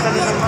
Gracias.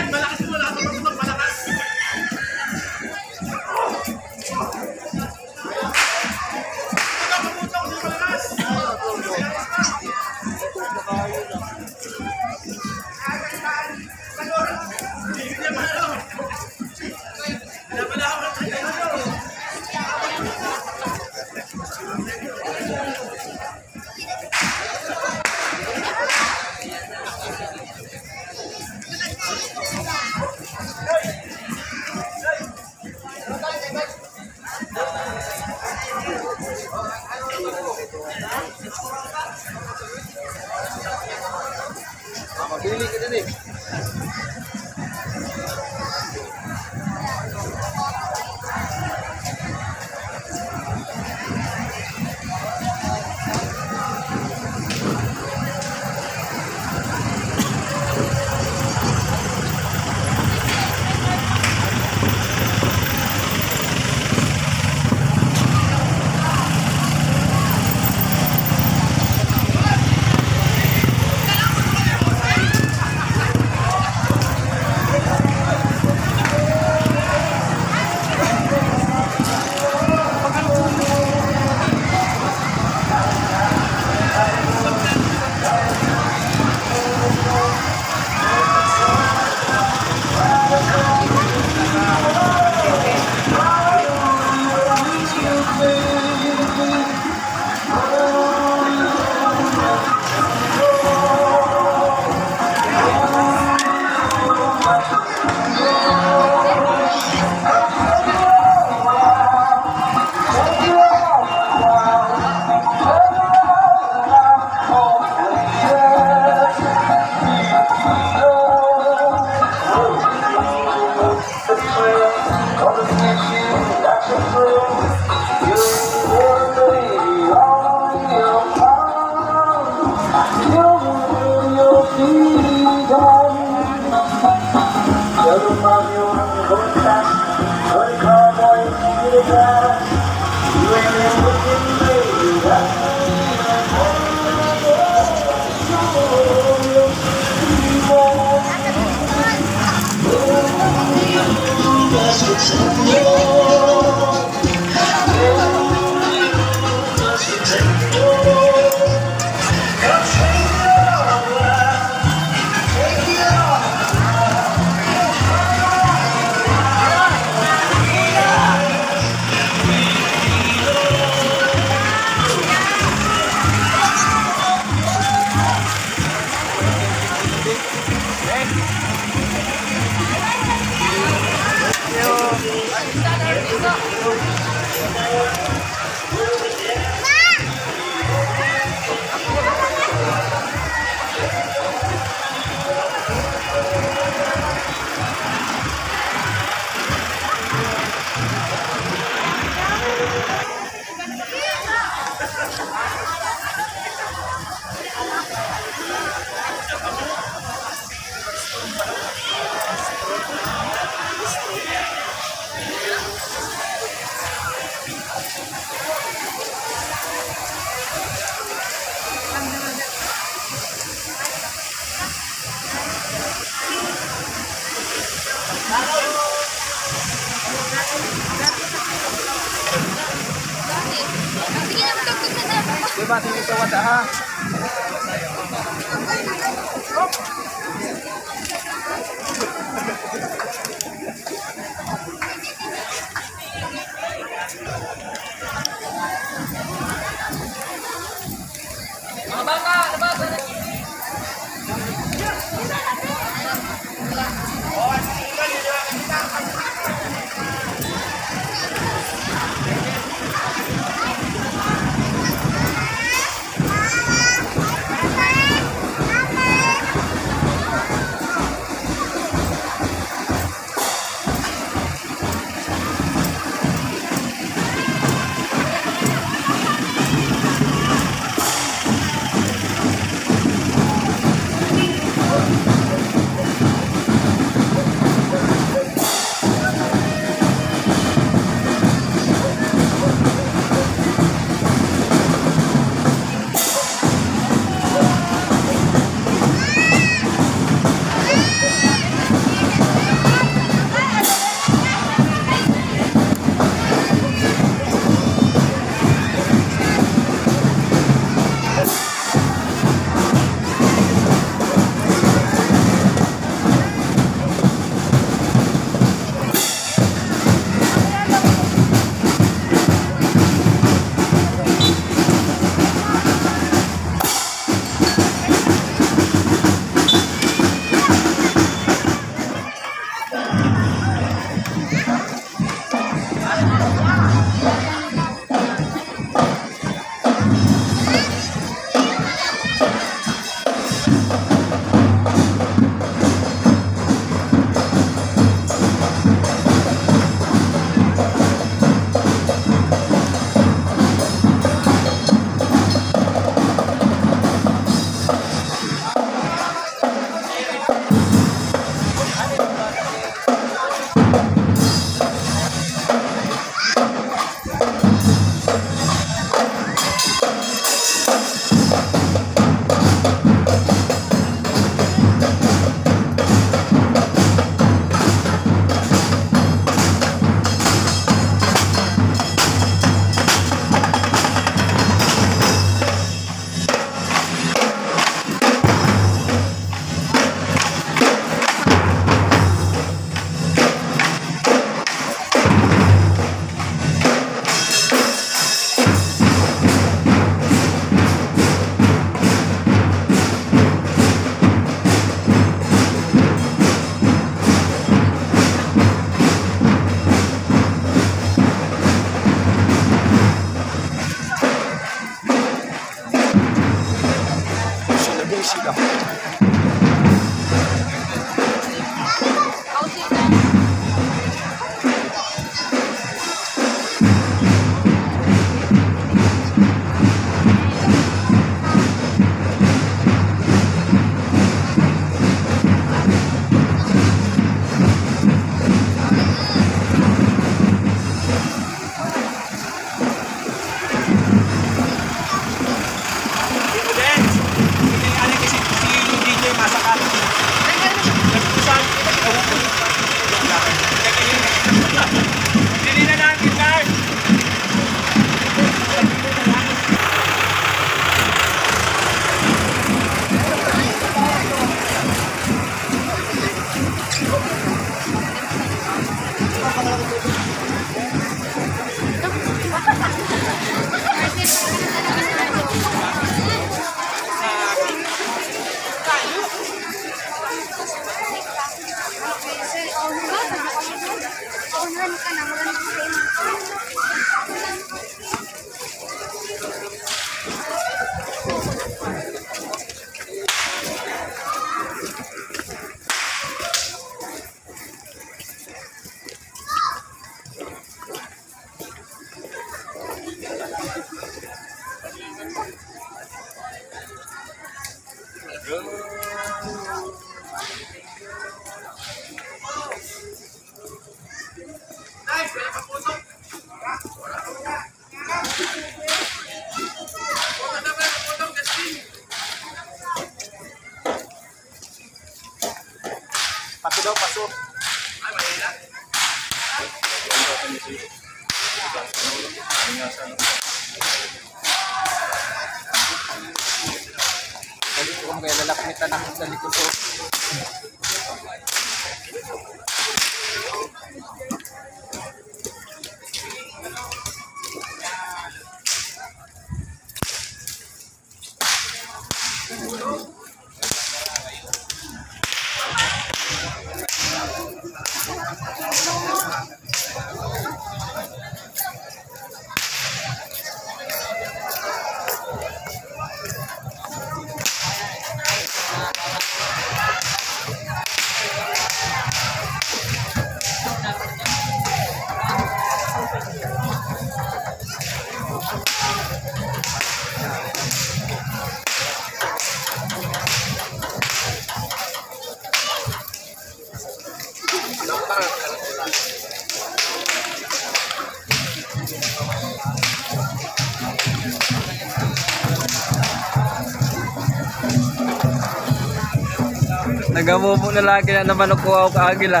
lagi naman nakuha ko kaagila.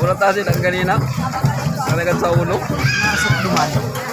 Wala tayo silang kanina. Talagang sa ulo. Nasok duman.